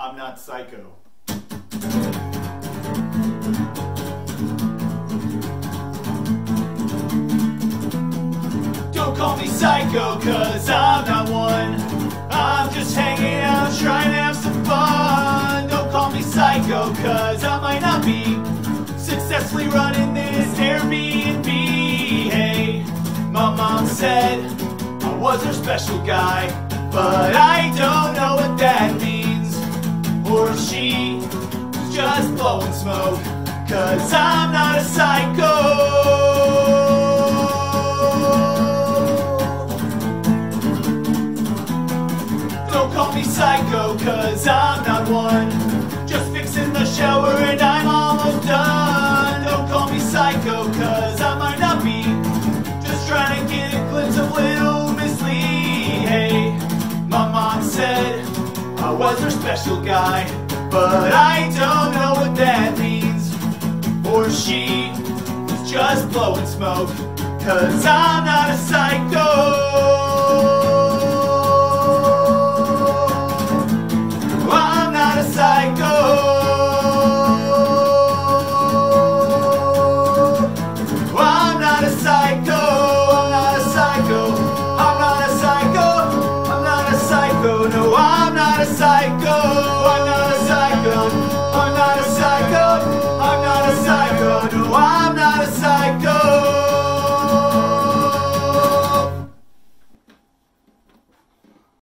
I'm not psycho. Don't call me psycho, cause I'm not one. I'm just hanging out, trying to have some fun. Don't call me psycho, cause I might not be successfully running this Airbnb. Hey, my mom said I was her special guy, but I don't she was just blowing smoke, cause I'm not a psycho. Don't call me psycho, cause I'm not one. Just fixing the shower and I'm almost done. Don't call me psycho, cause I might not be. Just trying to get a glimpse of little Miss Lee. Hey, my mom said I was her special guy, but I don't know what that means. Or she is just blowing smoke. Cause I'm not a psycho. I'm not a psycho. psycho.